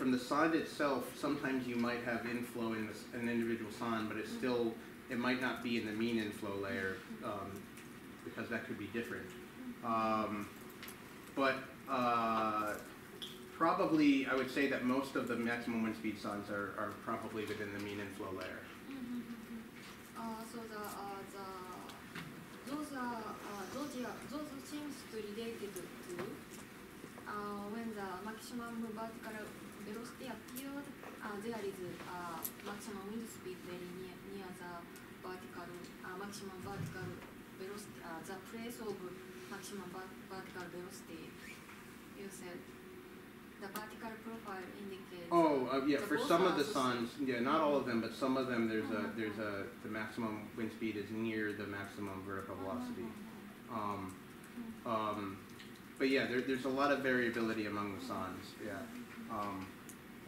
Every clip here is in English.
from the sonde itself, sometimes you might have inflow in this, an individual sonde, but it's still, it might not be in the mean inflow layer, um, because that could be different. Um, but, uh, probably, I would say that most of the maximum wind speed sondes are, are probably within the mean inflow layer. Uh, so the, uh, the, those are, uh, those are, those seems to related to, uh, when the maximum vertical velocity appeared, uh, there is, uh, maximum wind speed very near, near the vertical, uh, maximum vertical velocity, uh, the place of maximum vertical velocity. You said, the vertical profile indicates. Oh, uh, yeah, for some of the sondes, yeah, not all of them, but some of them, there's a, Mhm. there's a, the maximum wind speed is near the maximum vertical velocity. Um, um, but yeah, there, there's a lot of variability among the sondes, yeah. Um,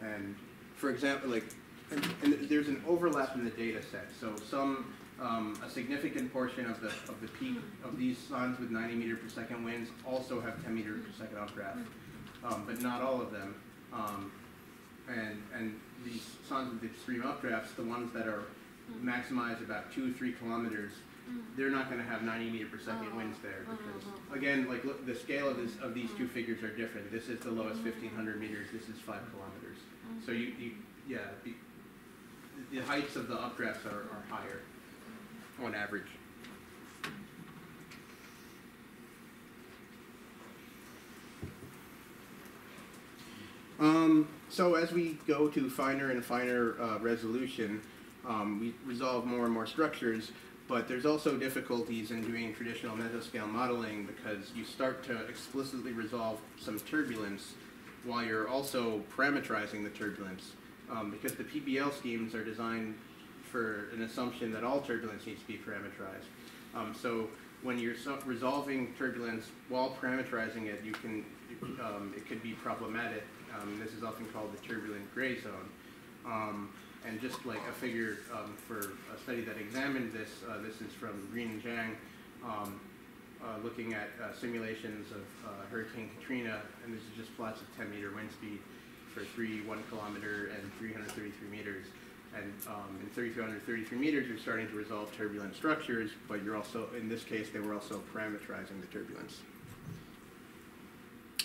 and for example, like, and, and there's an overlap in the data set. So some, um, a significant portion of the of the peak of these sondes with 90 meter per second winds also have 10 meter per second updraft, um, but not all of them. Um, and and these sondes with extreme updrafts, the ones that are maximized about two three kilometers they're not going to have 90 meter per second Oh. winds there Oh, because again like look, the scale of this of these two figures are different. This is the lowest 1500 meters. This is 5 kilometers so you, you yeah the, the heights of the updrafts are, are higher on average. Um, so as we go to finer and finer uh, resolution, um, we resolve more and more structures, but there's also difficulties in doing traditional mesoscale modeling because you start to explicitly resolve some turbulence while you're also parameterizing the turbulence. Um, because the PBL schemes are designed for an assumption that all turbulence needs to be parameterized. Um, so when you're so- resolving turbulence while parameterizing it, you can, um, it could be problematic. Um, this is often called the turbulent gray zone. Um, and just like a figure um, for a study that examined this, uh, this is from Green and Zhang, uh, looking at uh, simulations of uh, Hurricane Katrina, and this is just plots of 10 meter wind speed for three one kilometer and 333 meters. And um, in 333 meters, you're starting to resolve turbulent structures, but you're also, in this case, they were also parameterizing the turbulence.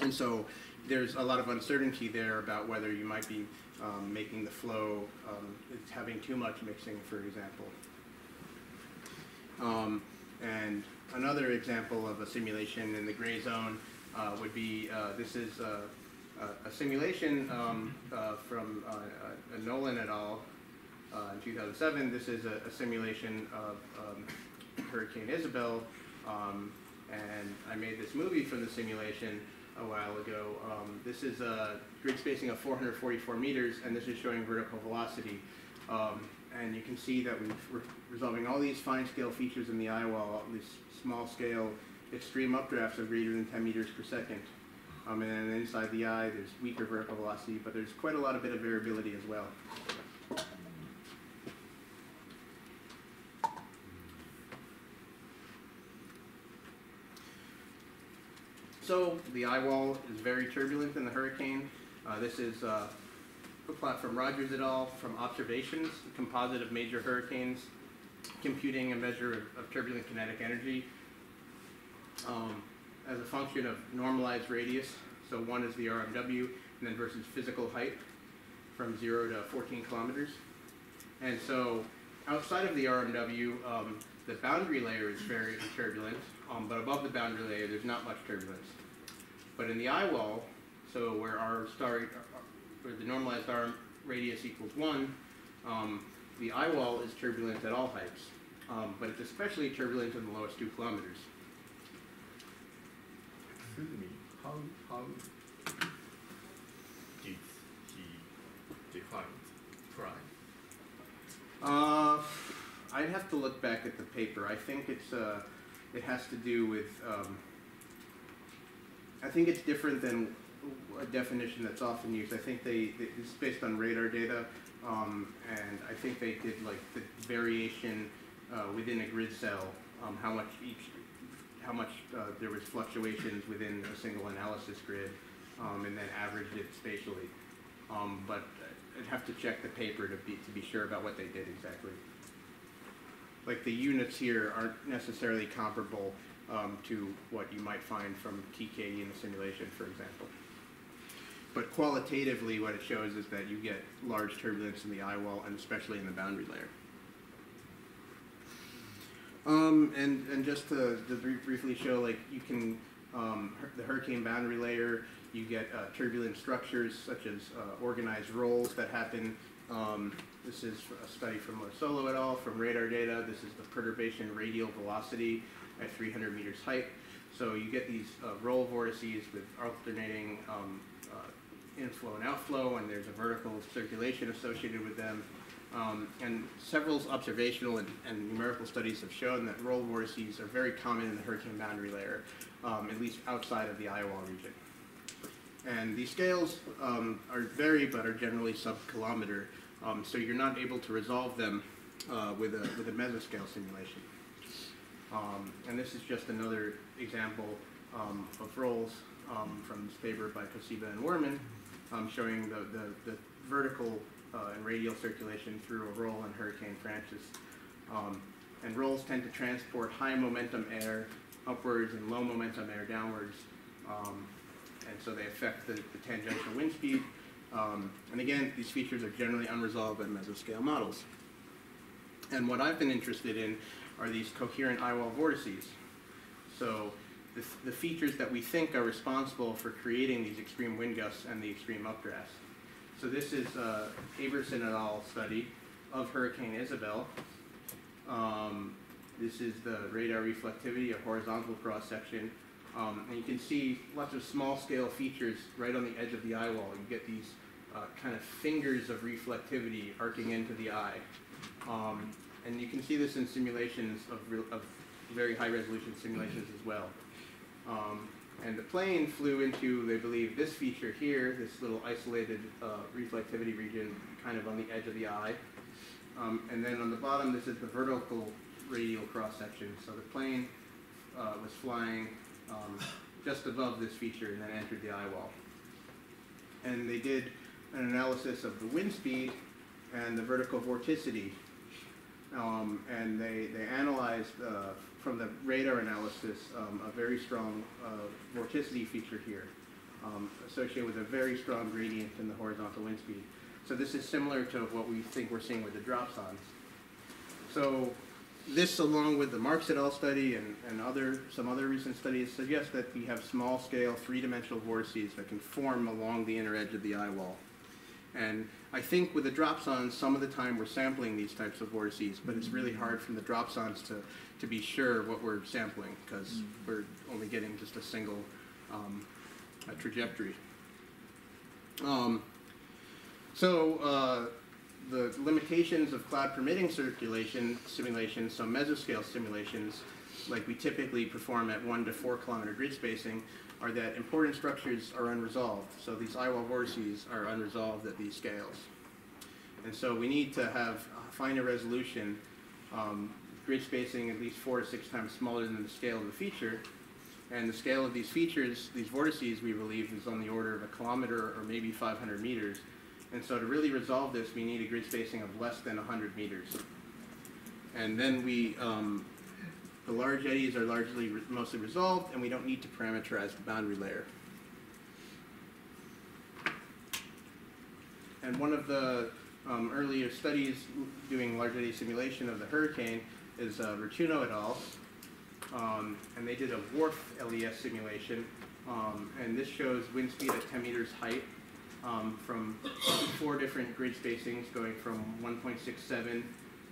And so there's a lot of uncertainty there about whether you might be um, making the flow, um, it's having too much mixing, for example. Um, and another example of a simulation in the gray zone uh, would be uh, this is uh, a, a simulation um, uh, from uh, Nolan et al. In 2007. This is a, a simulation of um, Hurricane Isabel, um, and I made this movie from the simulation a while ago. Um, this is a grid spacing of 444 meters, and this is showing vertical velocity. Um, and you can see that we're resolving all these fine scale features in the eye wall, these small scale extreme updrafts of greater than 10 meters per second. Um, and inside the eye, there's weaker vertical velocity, but there's quite a lot of bit of variability as well. So the eye wall is very turbulent in the hurricane. Uh, this is uh, plot from Rogers et al. from observations, a composite of major hurricanes, computing a measure of, of turbulent kinetic energy um, as a function of normalized radius. So one is the RMW, and then versus physical height from zero to 14 kilometers. And so outside of the RMW, um, the boundary layer is very turbulent, um, but above the boundary layer, there's not much turbulence. But in the eye wall, so where our star, where the normalized arm radius equals one, um, the eye wall is turbulent at all heights, um, but it's especially turbulent in the lowest two kilometers. Excuse me, how, how did he define prime? Uh, I'd have to look back at the paper. I think it's uh, it has to do with. Um, I think it's different than a definition that's often used. I think they, they it's based on radar data, um, and I think they did like the variation uh, within a grid cell, um, how much each, how much uh, there was fluctuations within a single analysis grid, um, and then averaged it spatially. um, but I'd have to check the paper to be, to be sure about what they did exactly. Like the units here aren't necessarily comparable um, to what you might find from TKE in the simulation, for example. But qualitatively, what it shows is that you get large turbulence in the eye wall and especially in the boundary layer. Um, and, and just to, to briefly show, like, you can, um, the hurricane boundary layer, you get uh, turbulent structures such as uh, organized rolls that happen. Um, this is a study from Solo et al. from radar data. This is the perturbation radial velocity at 300 meters height. So you get these uh, roll vortices with alternating um, uh, inflow and outflow, and there's a vertical circulation associated with them. Um, and several observational and, and numerical studies have shown that roll vortices are very common in the hurricane boundary layer, um, at least outside of the wall region. And these scales um, are vary, but are generally sub-kilometer, um, so you're not able to resolve them uh, with a with a mesoscale simulation. Um, and this is just another example um, of rolls um, from this paper by Kosiba and Wurman, um, showing the, the, the vertical uh, and radial circulation through a roll in Hurricane Frances. Um, and rolls tend to transport high momentum air upwards and low momentum air downwards. Um, and so they affect the, the tangential wind speed. And again, these features are generally unresolved in mesoscale models. And what I've been interested in are these coherent eye wall vortices. So the, the features that we think are responsible for creating these extreme wind gusts and the extreme updrafts. So this is uh, Aberson et al. study of Hurricane Isabel. Um, this is the radar reflectivity, a horizontal cross section. Um, and you can see lots of small scale features right on the edge of the eye wall. You get these uh, kind of fingers of reflectivity arcing into the eye. Um, and you can see this in simulations of, of very high resolution simulations as well. Um, and the plane flew into, they believe, this feature here, this little isolated uh, reflectivity region kind of on the edge of the eye. Um, and then on the bottom, this is the vertical radial cross section. So the plane uh, was flying um, just above this feature and then entered the eye wall. And they did an analysis of the wind speed and the vertical vorticity. Um, and they, they analyzed uh, from the radar analysis um, a very strong uh, vorticity feature here um, associated with a very strong gradient in the horizontal wind speed. So this is similar to what we think we're seeing with the drop dropsondes. So this, along with the Marks et al. study and, and other some other recent studies, suggest that we have small-scale, three-dimensional vortices that can form along the inner edge of the eye wall. And I think with the dropsondes, some of the time we're sampling these types of vortices, but it's really hard from the dropsondes to, to be sure what we're sampling because we're only getting just a single um, a trajectory. Um, so uh, the limitations of cloud permitting circulation simulations, so mesoscale simulations, like we typically perform at one to four kilometer grid spacing, are that important structures are unresolved. So these wall vortices are unresolved at these scales. And so we need to have finer resolution, um, grid spacing at least four to six times smaller than the scale of the feature. And the scale of these features, these vortices, we believe, is on the order of a kilometer or maybe 500 meters. And so to really resolve this, we need a grid spacing of less than 100 meters. And then we, um, the large eddies are largely mostly resolved, and we don't need to parameterize the boundary layer. And one of the um, earlier studies doing large eddy simulation of the hurricane is uh, et al. Um, and they did a WRF LES simulation, um, and this shows wind speed at 10 meters height um, from four different grid spacings going from 1.67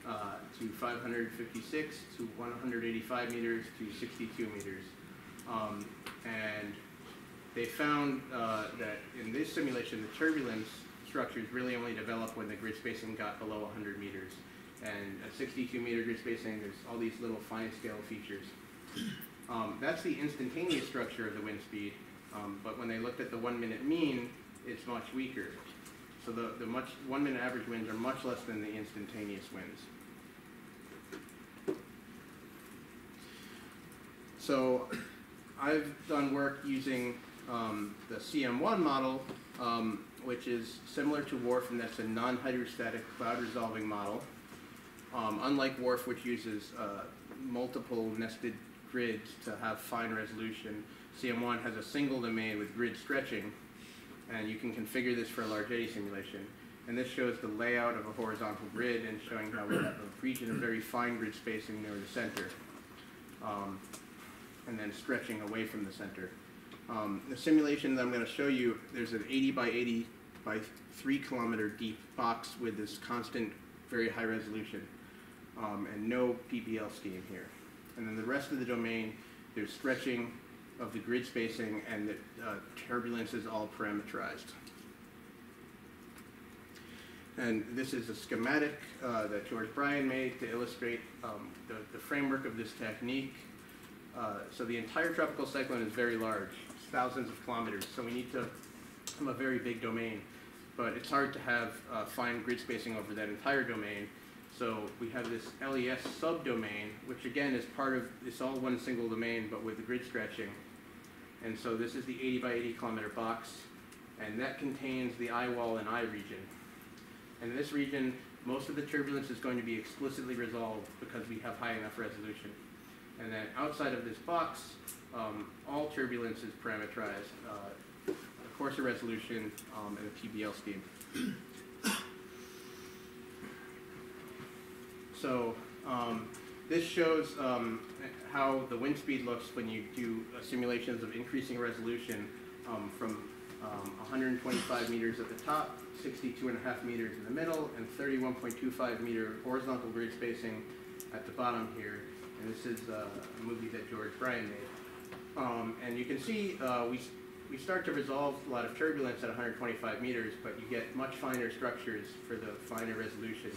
uh, to 556 to 185 meters to 62 meters. Um, and they found uh, that in this simulation, the turbulence structures really only develop when the grid spacing got below 100 meters. And at 62 meter grid spacing, there's all these little fine scale features. Um, that's the instantaneous structure of the wind speed, um, but when they looked at the one minute mean, it's much weaker. So the, the much, one minute average winds are much less than the instantaneous winds. So I've done work using um, the CM1 model um, which is similar to WRF and that's a non-hydrostatic cloud resolving model. Um, unlike WRF, which uses uh, multiple nested grids to have fine resolution, CM1 has a single domain with grid stretching, and you can configure this for a large eddy simulation. And this shows the layout of a horizontal grid and showing how we have a region of very fine grid spacing near the center, um, and then stretching away from the center. Um, the simulation that I'm going to show you, there's an 80 by 80 by 3 kilometer deep box with this constant, very high resolution, um, and no PBL scheme here. And then the rest of the domain, there's stretching of the grid spacing, and the uh, turbulence is all parameterized. And this is a schematic uh, that George Bryan made to illustrate um, the, the framework of this technique. Uh, so the entire tropical cyclone is very large, thousands of kilometers. So we need to have a very big domain, but it's hard to have uh, fine grid spacing over that entire domain. So we have this LES subdomain, which again is part of, it's all one single domain, but with the grid stretching. And so this is the 80 by 80 kilometer box, and that contains the eye wall and eye region. And in this region, most of the turbulence is going to be explicitly resolved because we have high enough resolution. And then outside of this box, um, all turbulence is parameterized, uh, a coarser resolution um, and a PBL scheme. so um, this shows um, how the wind speed looks when you do uh, simulations of increasing resolution um, from 125 um, meters at the top 62 and a half meters in the middle, and 31.25 meter horizontal grid spacing at the bottom here. This is uh, a movie that George Bryan made. Um, and you can see uh, we, we start to resolve a lot of turbulence at 125 meters, but you get much finer structures for the finer resolution.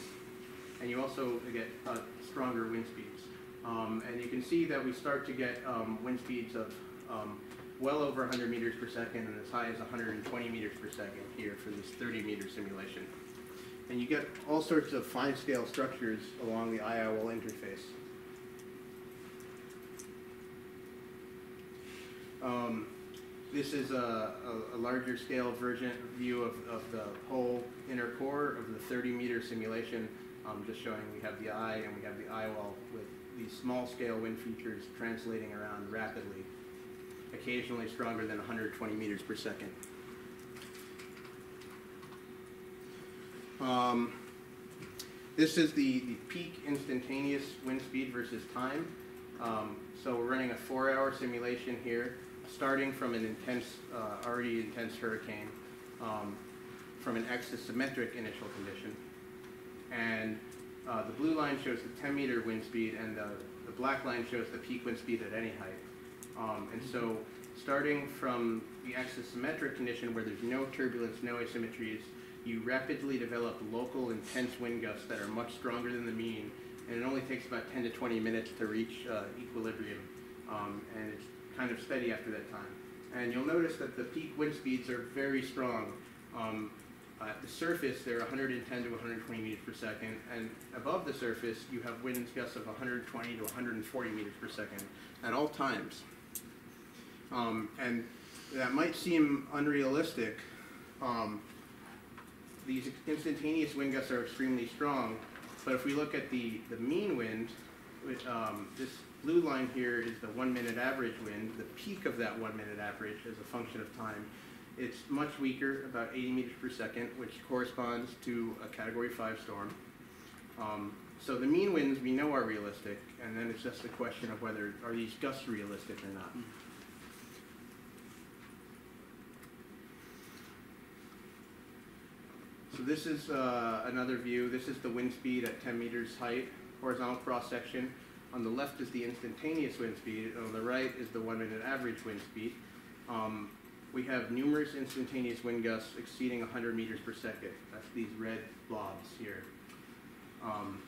And you also get uh, stronger wind speeds. Um, and you can see that we start to get um, wind speeds of um, well over 100 meters per second and as high as 120 meters per second here for this 30 meter simulation. And you get all sorts of fine scale structures along the IOL interface. Um, this is a, a, a, larger scale version view of, of the whole inner core of the 30 meter simulation, um, just showing we have the eye and we have the eye wall with these small scale wind features translating around rapidly occasionally stronger than 120 meters per second. Um, this is the, the peak instantaneous wind speed versus time. Um, so we're running a four-hour simulation here, starting from an intense, uh, already intense hurricane, um, from an axisymmetric initial condition. And uh, the blue line shows the 10 meter wind speed, and the, the black line shows the peak wind speed at any height. Um, and so starting from the axisymmetric condition where there's no turbulence, no asymmetries, you rapidly develop local intense wind gusts that are much stronger than the mean, and it only takes about 10 to 20 minutes to reach uh, equilibrium, um, and it's kind of steady after that time. And you'll notice that the peak wind speeds are very strong. Um, at the surface, they're 110 to 120 meters per second, and above the surface, you have wind gusts of 120 to 140 meters per second at all times. Um, and that might seem unrealistic. Um, these instantaneous wind gusts are extremely strong, but if we look at the, the mean wind, which, um, this blue line here is the one minute average wind, the peak of that one minute average as a function of time, it's much weaker, about 80 meters per second, which corresponds to a category 5 storm. Um, so the mean winds we know are realistic, and then it's just a question of whether are these gusts realistic or not. So this is uh, another view. This is the wind speed at 10 meters height, horizontal cross section. On the left is the instantaneous wind speed, and on the right is the one minute average wind speed. Um, we have numerous instantaneous wind gusts exceeding 100 meters per second. That's these red blobs here. Um,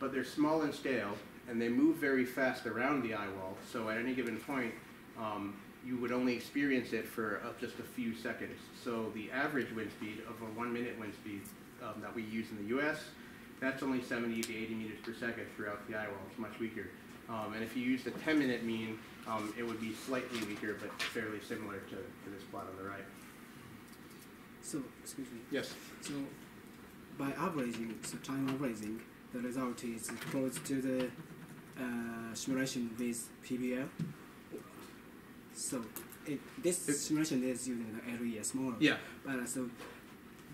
but they're small in scale, and they move very fast around the eye wall. So at any given point, um, you would only experience it for just a few seconds. So the average wind speed of a one minute wind speed um, that we use in the US, that's only 70 to 80 meters per second throughout the eye wall. It's much weaker. Um, and if you use the 10 minute mean, um, it would be slightly weaker, but fairly similar to, to this plot on the right. So, excuse me. Yes. So, by averaging, so time averaging, the result is close to the uh, simulation with PBL. So, it, this It- simulation is using the LES model. Yeah. But uh, so,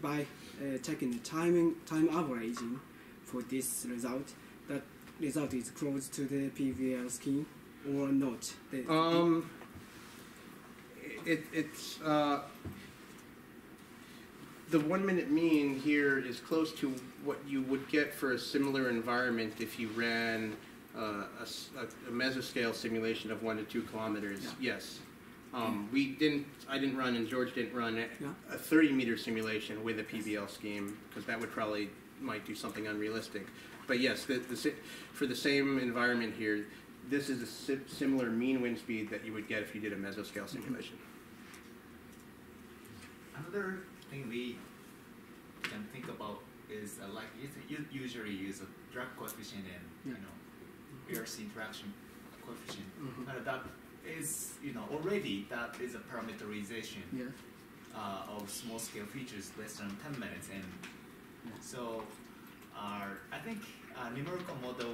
by uh, checking the timing, time averaging for this result, that result is close to the PBL scheme or not. The, Um, it, it's uh, the one minute mean here is close to what you would get for a similar environment if you ran uh, a, a mesoscale simulation of one to two kilometers. Yeah. Yes. Um, we didn't. I didn't run, and George didn't run a, Yeah. a 30 meter simulation with a PBL scheme because that would probably might do something unrealistic. But yes, the, the, for the same environment here, this is a si- similar mean wind speed that you would get if you did a mesoscale simulation. Another thing we can think about is uh, like you, usually use a drag coefficient and you know Peirce interaction coefficient, Mhm. but that is you know already that is a parameterization yeah. uh, of small scale features less than 10 minutes and. So uh, I think uh, numerical model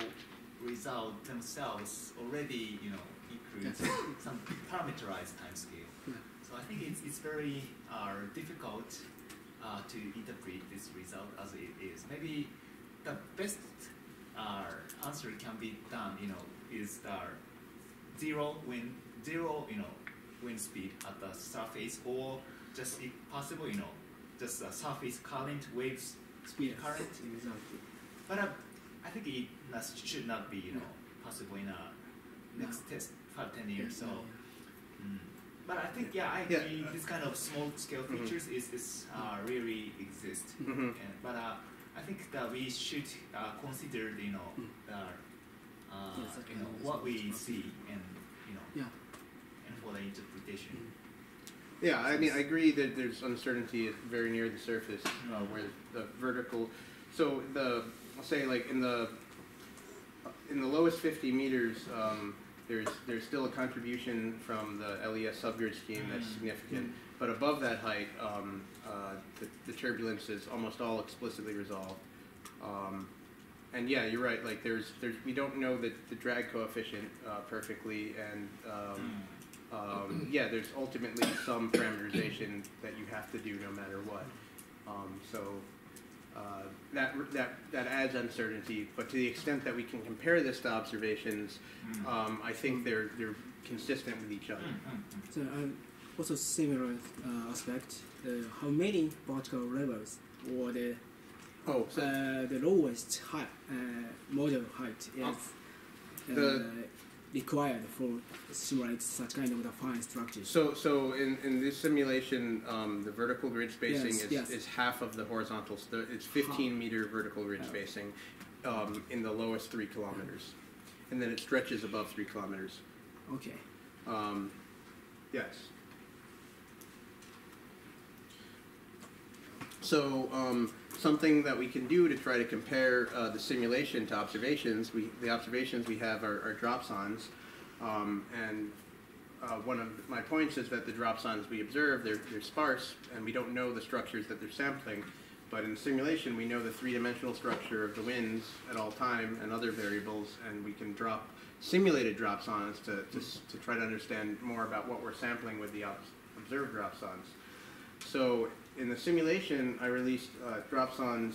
result themselves already you know includes some parameterized time scale. Yeah. So I think it's, it's very uh, difficult uh, to interpret this result as it is. Maybe the best uh, answer can be done, you know, is the zero wind, zero, you know, wind speed at the surface, or just if possible, you know, just a surface current, waves speed Yes, current. Exactly. But uh, I think it not, should not be, you know, possible in a next test five ten years. So. Mm. But I think yeah, I Yeah. This kind of small scale Mhm. features is, is uh, really exist. Mhm. And, but uh, I think that we should uh, consider you know Mm. the uh, Yes, you know what we see and you know Yeah. and for the interpretation. Yeah, I mean, I agree that there's uncertainty very near the surface, uh, Mm. where the vertical. So the, I'll say like in the in the lowest 50 meters, um, there's there's still a contribution from the LES subgrid scheme that's Mm. significant. But above that height, um, uh, the, the turbulence is almost all explicitly resolved. Um, and yeah, you're right. Like there's there's we don't know the, the drag coefficient uh, perfectly, and um, um, yeah, there's ultimately some parameterization that you have to do no matter what. Um, so uh, that that that adds uncertainty. But to the extent that we can compare this to observations, Mm. um, I think they're they're consistent with each other. Mm, mm. So um, also similar uh, aspect, the how many vertical levels or the Oh, so uh, the lowest height uh, model height is uh, The- required for simulate such kind of the fine structures. So, so in, in this simulation, um, the vertical grid spacing Yes, is, yes. is half of the horizontal. So it's 15 meter vertical grid Oh. spacing um, in the lowest three kilometers, and then it stretches above three kilometers. Okay. Um, yes. So um, something that we can do to try to compare uh, the simulation to observations, we the observations we have are, are dropsondes, um, and uh, one of my points is that the dropsondes we observe they're, they're sparse, and we don't know the structures that they're sampling. But in simulation, we know the three-dimensional structure of the winds at all time and other variables, and we can drop simulated dropsondes to, to, to try to understand more about what we're sampling with the observed dropsondes. So in the simulation, I released uh, dropsondes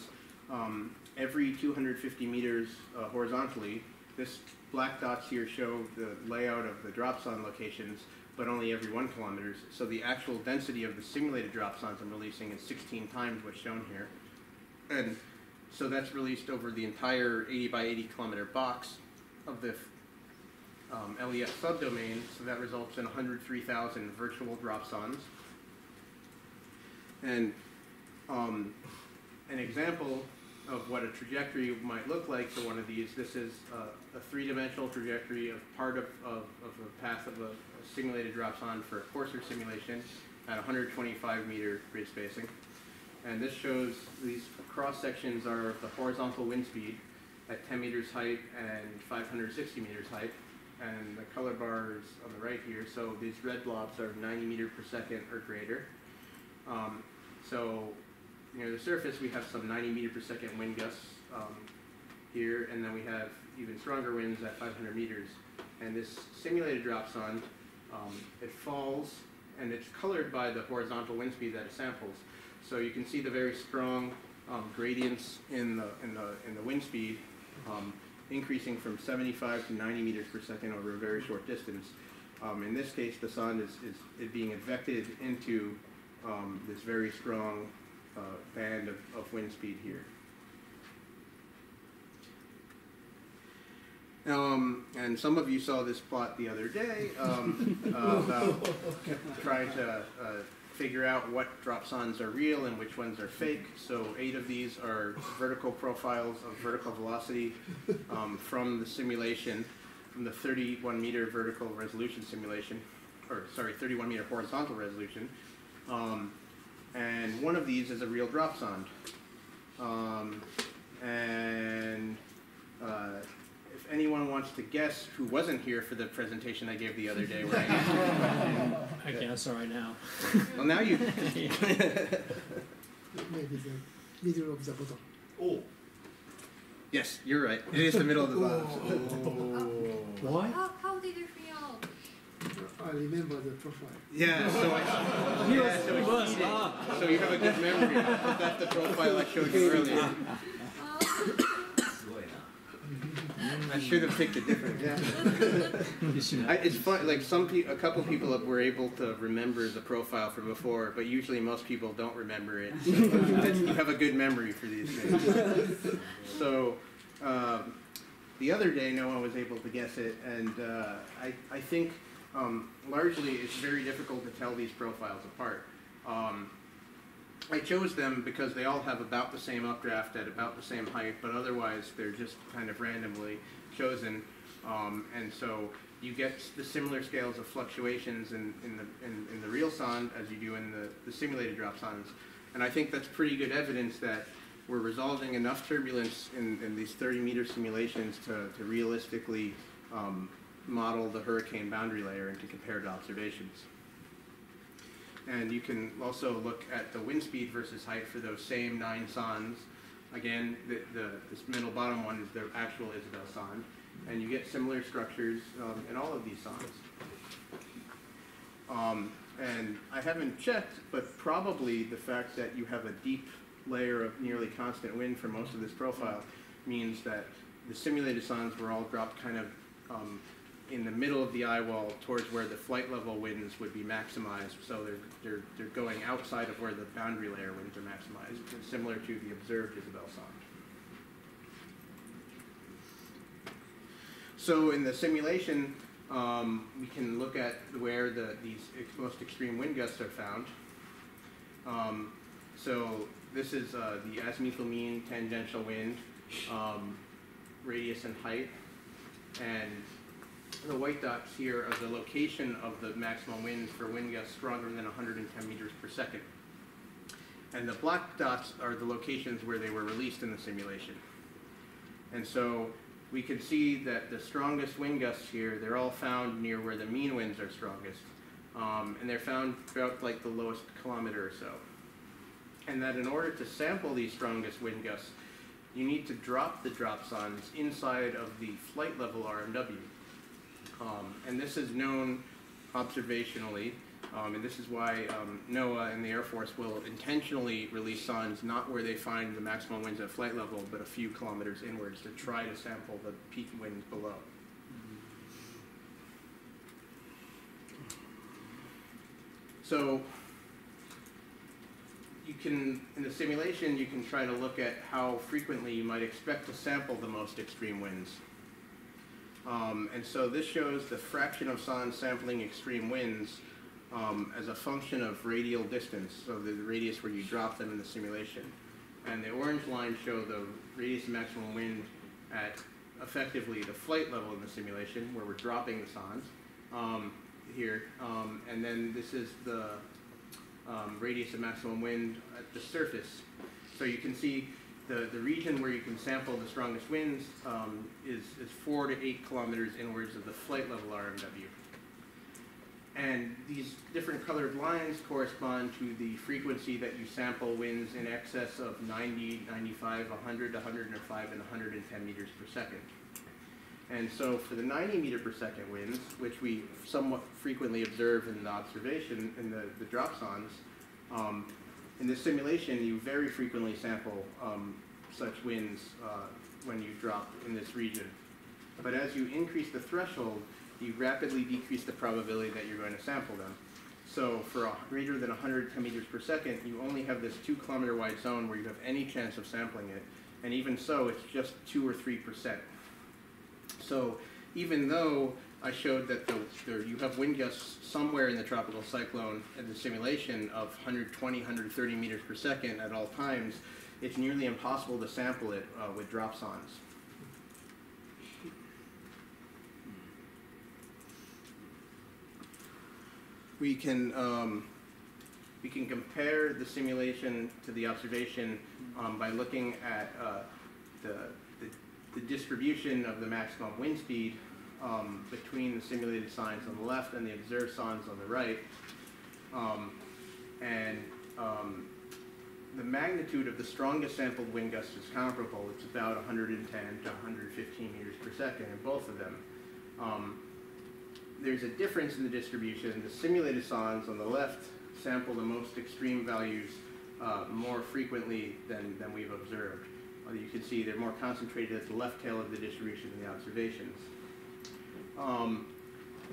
um, every 250 meters uh, horizontally. This black dots here show the layout of the dropsonde locations, but only every one kilometers. So the actual density of the simulated dropsondes I'm releasing is 16 times what's shown here. And so that's released over the entire 80 by 80 kilometer box of the um, LES subdomain. So that results in 103,000 virtual dropsondes. And um, an example of what a trajectory might look like for one of these, this is uh, a three-dimensional trajectory of part of, of, of a path of a, a simulated dropsonde for a coarser simulation at 125 meter grid spacing. And this shows these cross sections are the horizontal wind speed at 10 meters height and 560 meters height. And the color bars on the right here, so these red blobs are 90 meter per second or greater. Um, So near the surface, we have some 90 meter per second wind gusts um, here, and then we have even stronger winds at 500 meters. And this simulated drop sonde, um, it falls, and it's colored by the horizontal wind speed that it samples. So you can see the very strong um, gradients in the in the in the wind speed, um, increasing from 75 to 90 meters per second over a very short distance. Um, in this case, the sonde is, is, being advected into um, this very strong uh, band of, of wind speed here. Um, and some of you saw this plot the other day um, uh, about trying to uh, figure out what dropsondes are real and which ones are fake. So eight of these are vertical profiles of vertical velocity um, from the simulation, from the 31 meter vertical resolution simulation, or sorry, 31 meter horizontal resolution. Um, and one of these is a real dropsonde. Um, and uh, if anyone wants to guess who wasn't here for the presentation I gave the other day, where I I can answer right now. well now you Maybe the middle of the bottom. Oh, yes you're right it is the middle of the bottom Why? How, how did you feel? I remember the profile. Yeah, so I, yeah, so, so you have a good memory. That's the profile I showed you earlier. I should have picked a different. Yeah. I, it's fun. Like some people, a couple people were able to remember the profile from before, but usually most people don't remember it. So you have a good memory for these things. So. Um, the other day, no one was able to guess it, and uh, I, I think um, largely it's very difficult to tell these profiles apart um, I chose them because they all have about the same updraft at about the same height, but otherwise they're just kind of randomly chosen. Um, and so you get the similar scales of fluctuations in, in, the, in, in the real sonde as you do in the, the simulated drop sondes. And I think that's pretty good evidence that we're resolving enough turbulence in, in these 30 meter simulations to, to realistically um, model the hurricane boundary layer and to compare to observations. And you can also look at the wind speed versus height for those same nine sondes. Again, the, the, this middle bottom one is the actual Isabel sonde. And you get similar structures um, in all of these sondes. Um, and I haven't checked, but probably the fact that you have a deep layer of nearly constant wind for most of this profile means that the simulated sondes were all dropped kind of um, in the middle of the eye wall towards where the flight level winds would be maximized. So they're, they're, they're going outside of where the boundary layer winds are maximized, similar to the observed Isabel sonde. So in the simulation, um, we can look at where the, these ex- most extreme wind gusts are found. Um, so this is uh, the azimuthal mean tangential wind, um, radius and height. And the white dots here are the location of the maximum wind for wind gusts stronger than 110 meters per second. And the black dots are the locations where they were released in the simulation. And so we can see that the strongest wind gusts here, they're all found near where the mean winds are strongest. Um, and they're found throughout like the lowest kilometer or so. And that in order to sample these strongest wind gusts, you need to drop the dropsondes inside of the flight level RMW. Um, and this is known observationally, um, and this is why um, NOAA and the Air Force will intentionally release sondes not where they find the maximum winds at flight level, but a few kilometers inwards to try to sample the peak winds below. So you can, in the simulation, you can try to look at how frequently you might expect to sample the most extreme winds. Um, and so this shows the fraction of sondes sampling extreme winds um, as a function of radial distance, so the radius where you drop them in the simulation. And the orange lines show the radius of maximum wind at effectively the flight level in the simulation, where we're dropping the sondes um, here. Um, and then this is the um, radius of maximum wind at the surface. So you can see the, the region where you can sample the strongest winds um, is, is four to eight kilometers inwards of the flight level RMW. and these different colored lines correspond to the frequency that you sample winds in excess of 90, 95, 100, 105, and 110 meters per second. And so for the 90 meter per second winds, which we somewhat frequently observe in the observation, in the, the dropsondes, um, in this simulation, you very frequently sample um, such winds uh, when you drop in this region. But as you increase the threshold, you rapidly decrease the probability that you're going to sample them. So for a greater than 110 meters per second, you only have this two kilometer wide zone where you have any chance of sampling it. And even so, it's just two or three percent. So even though I showed that the, there, you have wind gusts somewhere in the tropical cyclone in the simulation of 120, 130 meters per second at all times, it's nearly impossible to sample it uh, with dropsondes. We can um, we can compare the simulation to the observation um, by looking at uh, the, the the distribution of the maximum wind speed um, between the simulated sondes on the left and the observed sondes on the right. Um, and um, the magnitude of the strongest sampled wind gust is comparable. It's about 110 to 115 meters per second in both of them. Um, there's a difference in the distribution. The simulated sondes on the left sample the most extreme values uh, more frequently than, than we've observed. Uh, you can see they're more concentrated at the left tail of the distribution in the observations. Um,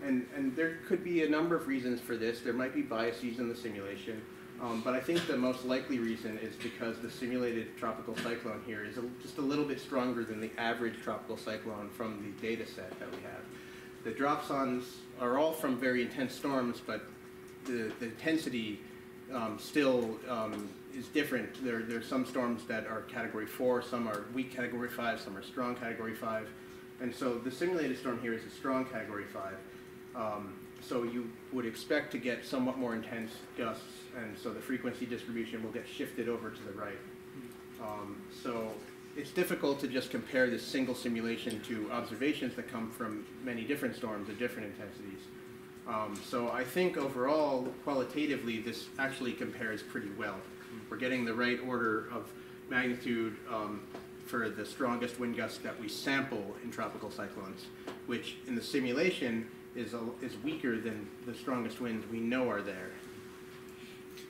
and, and there could be a number of reasons for this. There might be biases in the simulation, um, but I think the most likely reason is because the simulated tropical cyclone here is a, just a little bit stronger than the average tropical cyclone from the data set that we have. The dropsondes are all from very intense storms, but the, the intensity um, still um, is different. There, there are some storms that are category four, some are weak category five, some are strong category five. And so the simulated storm here is a strong category five. Um, so you would expect to get somewhat more intense gusts, and so the frequency distribution will get shifted over to the right. Um, so it's difficult to just compare this single simulation to observations that come from many different storms at different intensities. Um, so I think overall, qualitatively, this actually compares pretty well. We're getting the right order of magnitude um, for the strongest wind gusts that we sample in tropical cyclones, which in the simulation is, a, is weaker than the strongest winds we know are there.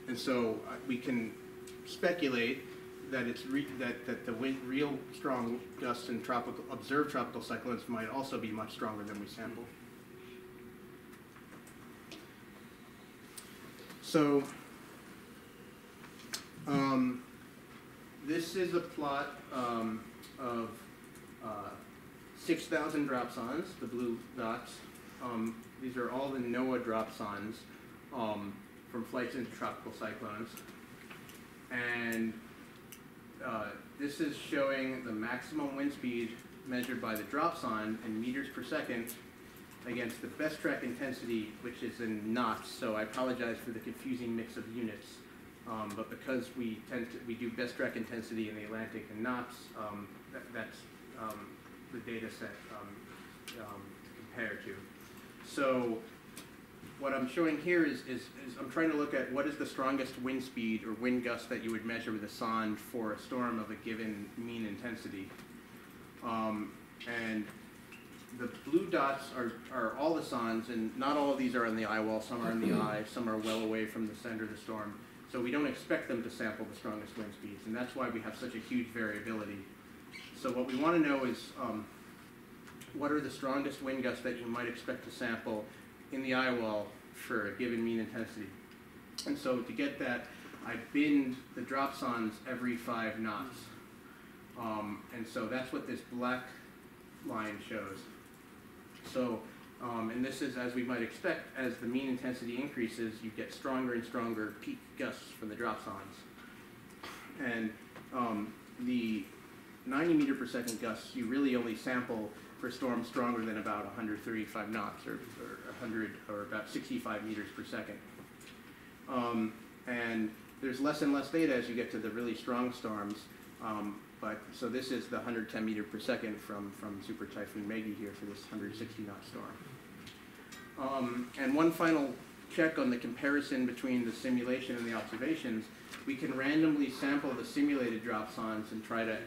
And so uh, we can speculate that it's that, that the wind, real strong gusts in tropical observed tropical cyclones might also be much stronger than we sample. So, um, this is a plot um, of uh, 6,000 dropsondes, the blue dots. Um, these are all the NOAA dropsondes um, from flights into tropical cyclones. And uh, this is showing the maximum wind speed measured by the dropsonde in meters per second against the best track intensity, which is in knots. So I apologize for the confusing mix of units. Um, but because we tend to, we do best track intensity in the Atlantic and knots, um, that, that's um, the data set um, um, to compare to. So what I'm showing here is, is, is, I'm trying to look at what is the strongest wind speed or wind gust that you would measure with a sonde for a storm of a given mean intensity. Um, and the blue dots are, are all the sondes, and not all of these are on the eye wall. Some are in the eye, some are well away from the center of the storm. So we don't expect them to sample the strongest wind speeds, and that's why we have such a huge variability. So what we want to know is um, what are the strongest wind gusts that you might expect to sample in the eye wall for a given mean intensity. And so to get that, I binned the dropsondes every five knots. Um, and so that's what this black line shows. So, um, and this is as we might expect, as the mean intensity increases, you get stronger and stronger peak gusts from the dropsondes. And um, the 90 meter per second gusts, you really only sample for storms stronger than about 135 knots or, or 100 or about 65 meters per second. Um, and there's less and less data as you get to the really strong storms. Um, but so this is the 110 meter per second from, from Super Typhoon Megi here for this 160 knot storm. Um, and one final check on the comparison between the simulation and the observations. We can randomly sample the simulated dropsondes and try to